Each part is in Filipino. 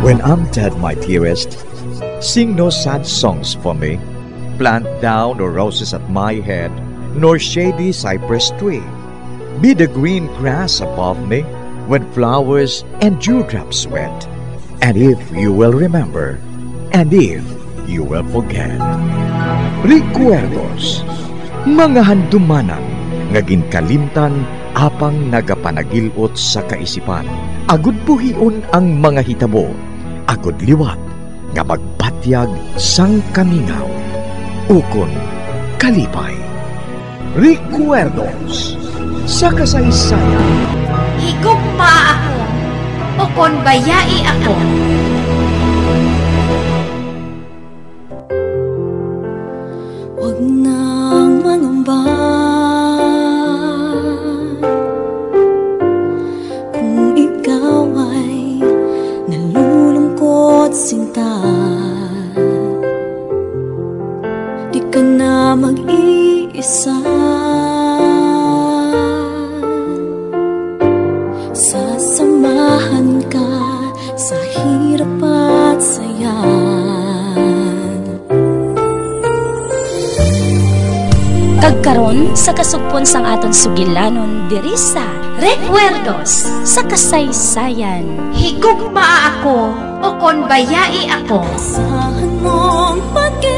When I'm dead, my dearest, sing no sad songs for me. Plant down no roses at my head, nor shady cypress tree. Be the green grass above me when flowers and dewdrops wet. And if you will remember, and if you will forget. Recuerdos, mga handumanan, nga ginkalimtan apang nagapanagilot sa kaisipan. Agud buhion ang mga hitabo, agud liwat, nga magpatyag sang kamingaw. Ukon, kalipay. Recuerdos, sa kasaysayan. Higugma ako, o kon bayai ako. Kagkaron sa kasugpon sang aton sugilanon diri sa Recuerdos, sa kasaysayan. higugma ako, o kon bayai ako. Asahan mong pag-ibig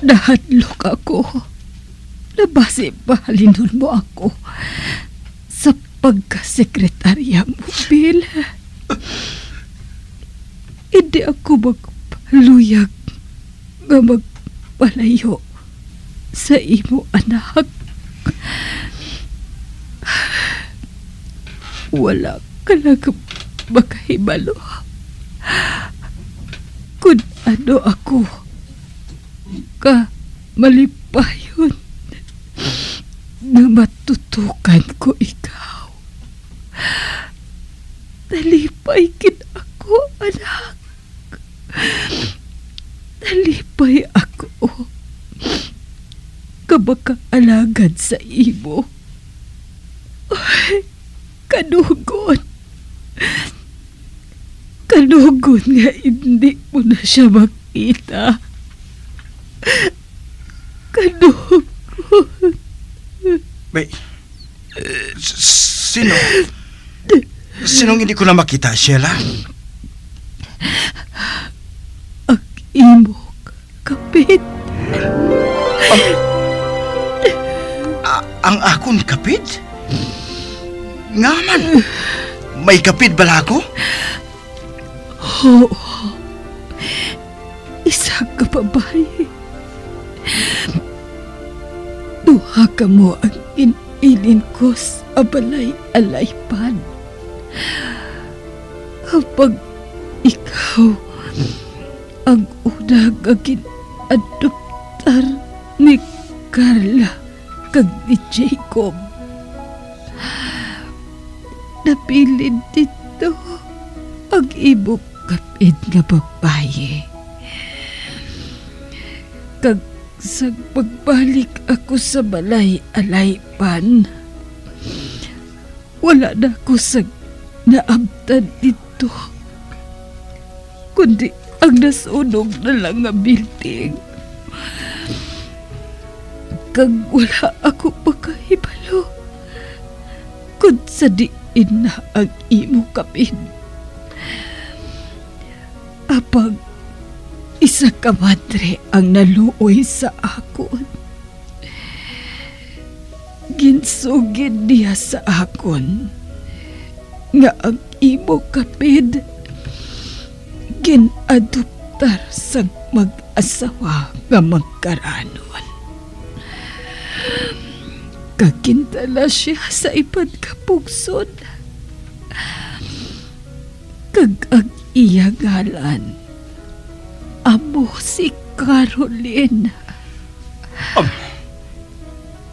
Nahadlok ako. Nabasi bahalindon mo ako sa pagkasekretarya mo, Bill. Hindi ako magpaluyag nga magpalayo sa imo anak. Wala ka lang makahibalo. Kung ano ako ka malipayon na matutukan ko ikaw. Nalipay kin ako, anak. Nalipay ako. Kabakaalagad sa imo. Ay, kanugon. Kanugon nga hindi mo na siya makita. Kanugon. May, sino? Sinong hindi ko na makita, Sheila? Ang imo kapit. A- ang akon kapid? Nga man, may kapid bala ako? Oo. Isa ka babae. Duha ka mo ang inilin ko sa balay-alaypan. Kapag ikaw ang unang agin adoptar ni Carla kag ni Jacob. Napilin dito ang ibong kapit nga babae. Kag sa pagbalik ako sa balay alaypan, wala na ako sa naabtan dito. Kundi ang nasunog na lang nga building. Kag wala ako makahibalo. Kung sa diin na ang imo kapin. Apag isa ka madre ang naluoy sa akon. Ginsugid niya sa akon nga ang imo kapid ginadoptar sa mag-asawa nga magkaranon. Kakintala siya sa ipad kapugsod. Kag ang iya ngalan, amo si Caroline.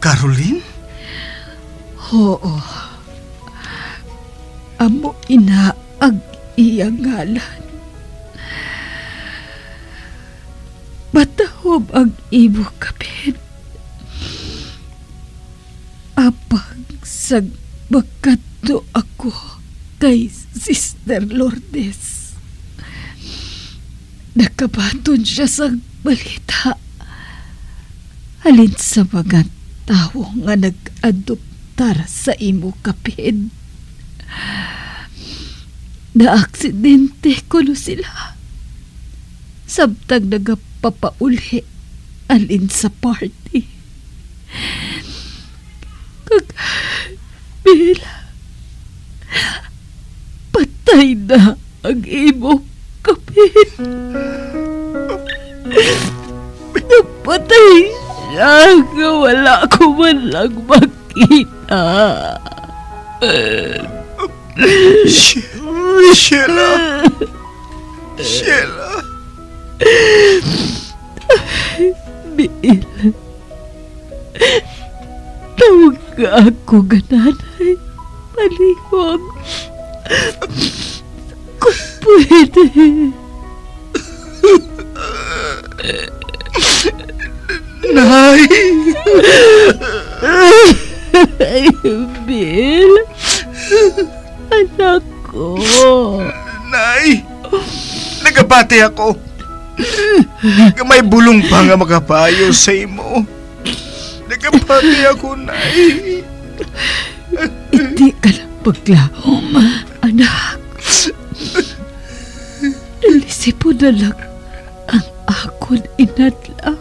Caroline? Oo. Amo ina ang iyang ngalan. Matahom ang imo kapit. Apang sa magkato ako kay Sister Lourdes. Nakabaton siya sa balita. Alin sa mga tao nga nag-adoptar sa imo kapit. Na-aksidente ko no sila. Samtang nagapapauli alin sa party. Kag bila patay na ang imo kapit. Napatay siya nga wala ko man lang makita. Sheila! Sheila! Bill. Tawag ka ako gananay. Palihog. Kung pwede. Nay! Ay, Bill. Anak ko. Nay! Nagabati ako. May bulong pa nga makapayo sa imo. Nagabati ako, Nay. Hindi ka na paglaom, anak. Nalisipo na lang ang akon inadlaw.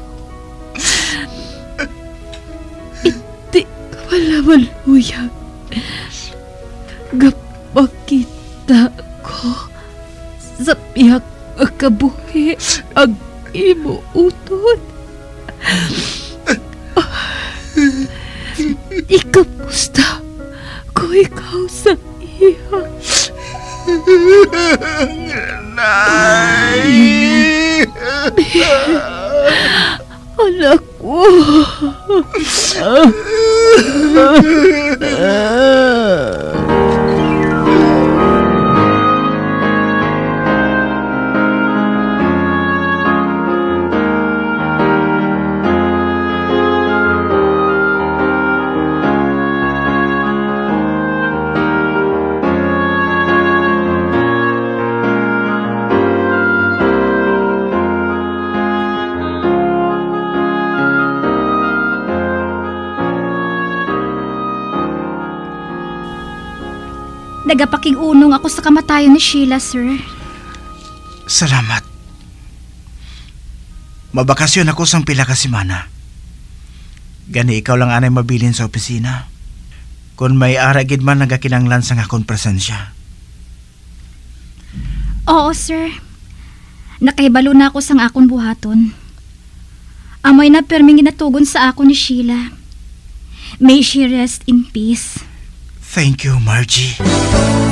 Hindi ka wala maluyang. Gapakita ko sa piyak kabuhi ang imo utod. Ikamusta ko ikaw sa iya. Nay! Anak ko. Nagapakig-unong ako sa kamatayon ni Sheila, sir. Salamat. Mabakasyon ako sang pila ka semana. Gani ikaw lang anay mabilin sa opisina. Kung may aragid man nagakinanglan sa akong presensya. Oo, sir. Nakahibalo na ako sang akon buhaton. Amoy na perming ginatugon sa ako ni Sheila. May she rest in peace. Thank you, Margie.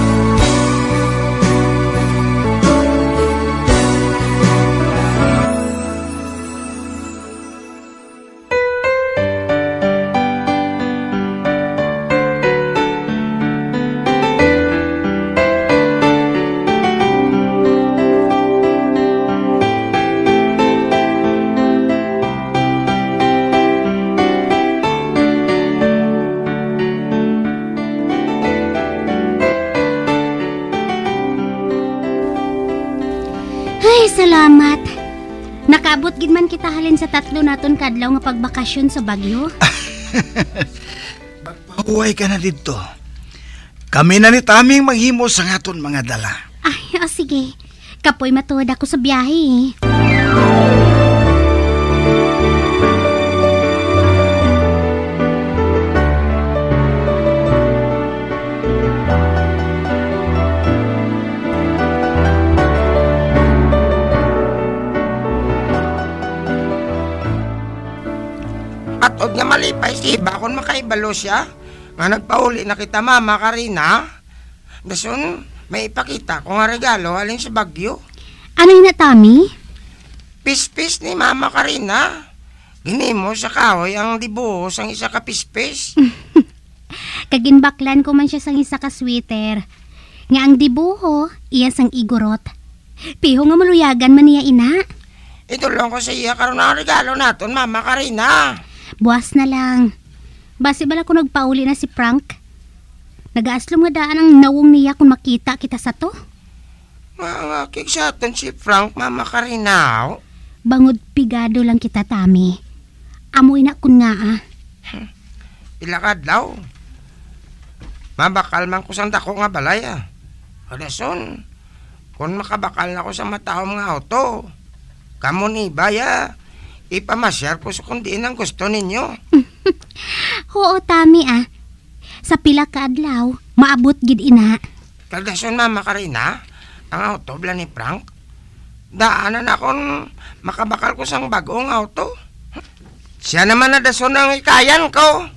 Salamat. Nakaabot gid man kita halin sa tatlo naton kadlaw nga pagbakasyon sa Bagyo. Pahuway ka na dito. Kami na ni Taming maghimo sa ngaton mga dala. Ay, o sige. Kapoy matuod ako sa biyahe. eh. Atod nga malipay si Iba kung makaibalo siya. Nga nagpauli na kita mama Karina. Dasun, may ipakita ko nga regalo alin sa Bagyo. Ano yun na, Tami? Pispis ni mama Karina. Ginimo sa kahoy ang dibuhos ang isa ka pispis. Kaginbaklan ko man siya sang isa ka sweater. Nga ang dibuho, iya sang igorot. Piho nga maluyagan man niya ina. Itulong ko sa iya karon ang regalo naton, Mama Karina. Buwas na lang. Basi bala ko nagpauli na si Frank. Nagaaslom nga daan ang nawong niya kung makita kita sa to. Mga kik sa aton si Frank, Mama Karina. Bangod pigado lang kita, Tami. Amoy na kun nga ah. Pila kadlaw. Mabakal man ko sang dako nga balay ah. Rason, kung makabakal na ko sa matahom nga auto, kamo ni Baya, ipamasyar ko sa kundi ang gusto ninyo. Oo, Tami ah. Sa pila ka adlaw, maabot gid ina. Kadason Mama Karina, ang auto bla ni Frank. Daanan akong makabakal ko sang bagong auto. Siya naman na dason ang ikayan ko.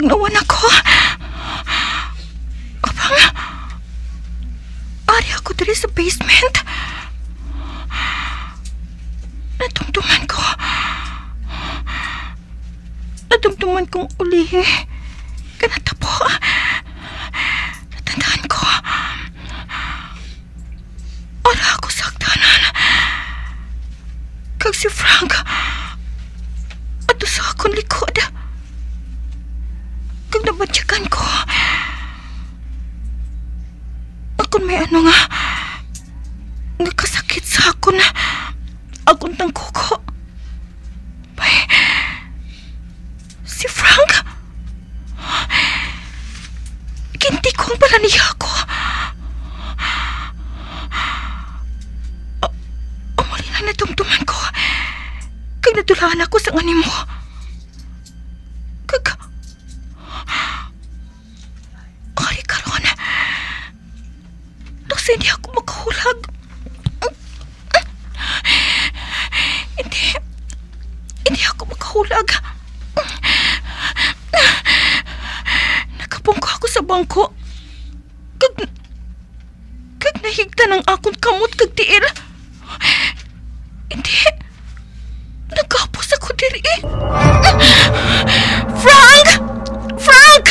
Natugnawan ako. Abang. Ari ako diri sa basement. Natumtuman ko. Natumtuman kong ulihi. Ganata po. Natandaan ko. Wala ako saktanan. Kag si Frank. Ato sa akong likod. Kag nabatyakan ko. Akon may ano nga. Nakasakit sa akon. Akon tang kuko. May... Si Frank? Kinti kong pala niya ako. A- Amali na natumtuman ko. Kag nadulaan ako sa animo. Kag... Ari karon. Kasi hindi ako makahulag. Hindi... Hindi ako makahulag. Nakapungko ako sa bangko. Kag... Kag nahigta ng akong kamot kag tiil. Hindi. Nagkapos ako diri. Frank! Frank!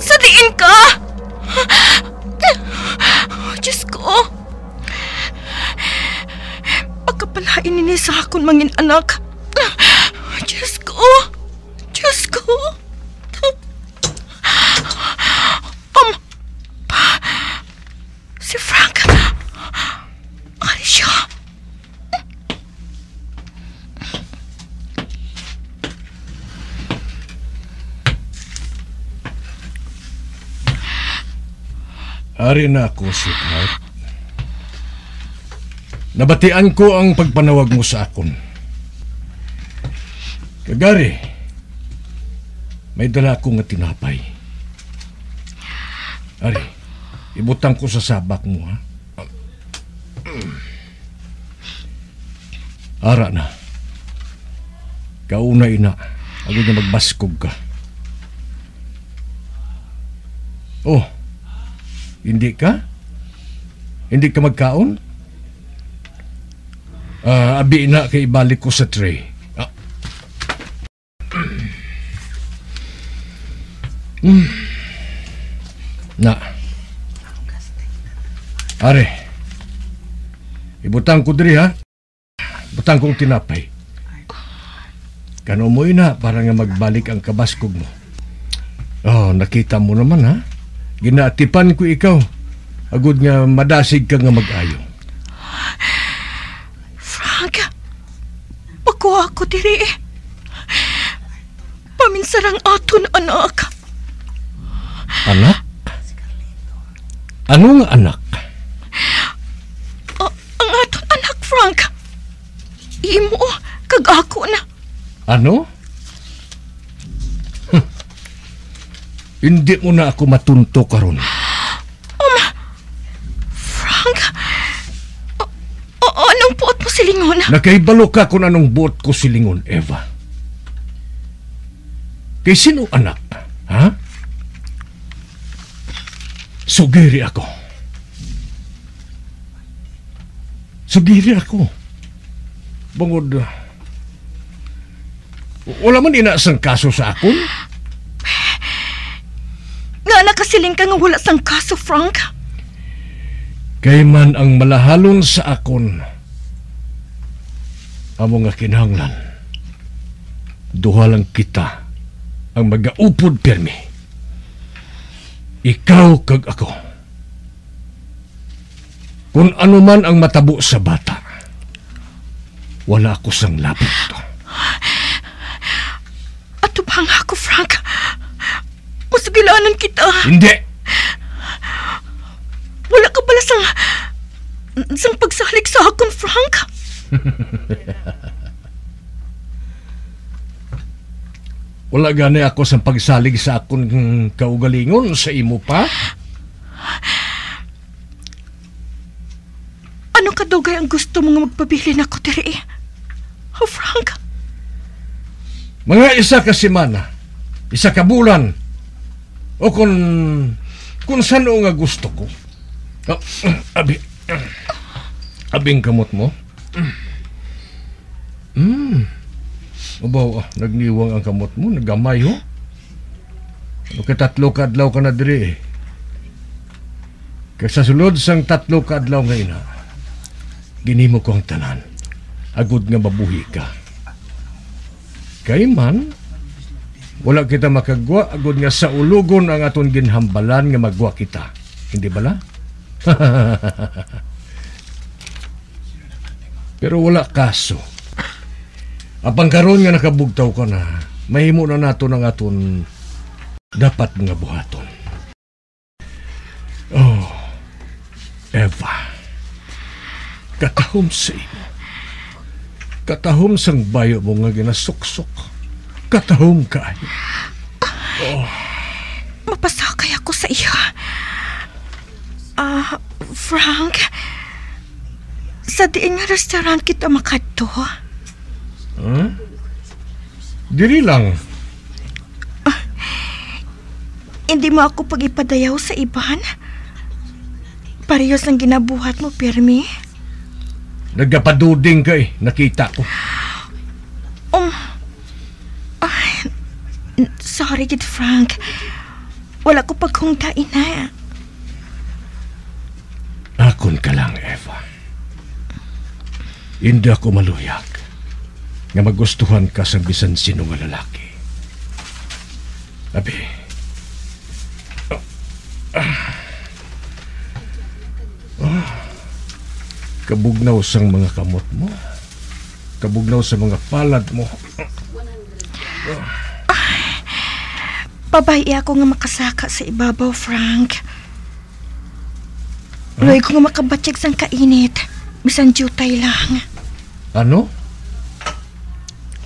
Sa diin ka! Diyos ko. Pagkapalain ni sa akong mangin anak. Diyos ko. Diyos ko. Um, si Frank. Ano siya? Ari na ako, sweetheart. Nabatian ko ang pagpanawag mo sa akon. Kagari, may dala ko nga tinapay. Ari, ibutang ko sa sabak mo, ha? Ara na. Kauna ina, ako na magbaskog ka. Oh, hindi ka? Hindi ka magkaon? Ah, abi na kay ibalik ko sa tray. Hmm. Na. Are. Ibutang ko diri ha. Butang kong tinapay. Kano mo na para nga magbalik ang kabaskog mo. Oh, nakita mo naman ha. Ginatipan ko ikaw. Agod nga madasig ka nga mag-ayo. Frank, pagkuha ko diri eh. Paminsarang aton anak. Anak? Anong anak? A- ang aton anak, Frank. Imo, kag ako na. Ano? Hindi mo na ako matunto karon. Frank, o, o, anong puot mo silingon? Nakaibalo ka kung anong buot ko silingon, Eva. Kay sino anak? Ha? Sugiri ako. Sugiri ako. Bangod, uh, wala man inaasang kaso sa akon. Nakasiling ka nga wala sang kaso, Frank. Kay man ang malahalon sa akon. Amo nga kinahanglan. Duha lang kita ang magaupod permi. Ikaw kag ako. Kung ano man ang matabo sa bata, wala ako sang lapit to. Ato ba nga ako, Masugilanan kita. Hindi! Wala ka pala sang... sang pagsalik sa akon, Frank. Wala gani ako sa pagsalig sa akong kaugalingon sa imo pa. Ano kadugay ang gusto mo nga magpabili na ko, Tere? Oh, Frank. Mga isa ka semana, isa ka bulan, o kung, kung saan nga gusto ko. Oh, abi, abing kamot mo. Hmm. Ubaw, ah, nagniwang ang kamot mo, nagamay ho. Ano ka tatlo ka na diri eh. Kaya sa sulod sang tatlo ka adlaw ngayon na, ginimo ko ang tanan. Agud nga mabuhi ka. Kay man, wala kita makagwa, agud nga sa ulugon ang aton ginhambalan nga magwa kita. Hindi bala? Pero wala kaso. Apang karon nga nakabugtaw ka na, mahimo na nato ng aton dapat nga buhaton. Oh, Eva, katahom sa imo. Katahom sang bayo mo nga ginasuksok. Katahom kaayo. Mapasakay ako sa iyo. Ah, Frank. Sa diin nga restaurant kita makadto. Huh? Diri lang. Hindi mo ako pag-ipadayaw sa iban? Parehas ang ginabuhat mo, Pirmi. Nagapaduding ka eh. Nakita ko. Um, sorry, Gid Frank. Wala ko paghungtain na. Akon ka lang, Eva. Hindi ako maluyag nga magustuhan ka sa bisan sino nga lalaki. Abi, oh, ah, ah, kabugnaw sang mga kamot mo. Kabugnaw sa mga palad mo. Babae ako nga makasaka sa ibabaw, Frank. Luay ko nga makabatsyag sang kainit. Bisan jutay lang. Ano?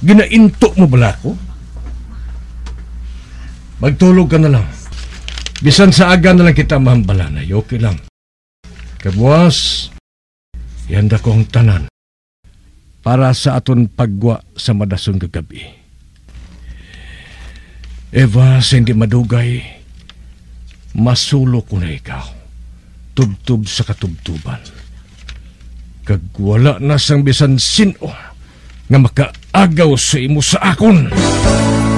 Ginainto mo bala ko? Magtulog ka na lang. Bisan sa aga na lang kita mahambalanay, okay lang. Kabuas, ihanda ko ang tanan para sa aton pagwa sa madasong gagabi. Eva, sa hindi madugay, masulo ko na ikaw. Tubtub sa katubtuban. Kag wala na sang bisan sino nga makaagaw sa imo sa akon. Huwag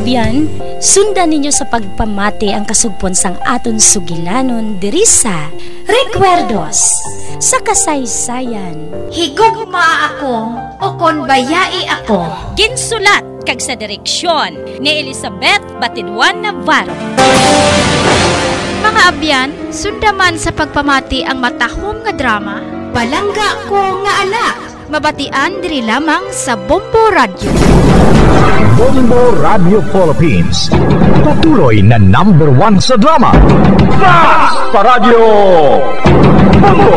saya Mga abyan, Sundan ninyo sa pagpamati ang kasugpon sang aton sugilanon diri sa Recuerdos sa kasaysayan. Higugma ako o kon bayai ako. Ginsulat kag sa direksyon ni Elizabeth Batidwan Navarro. Mga abyan, sundaman sa pagpamati ang matahom nga drama. Balangga ko nga anak. Mabatian diri lamang sa Bombo Radio. Bombo Radio Philippines. Patuloy na number one sa drama. Fast sa radyo. Bombo!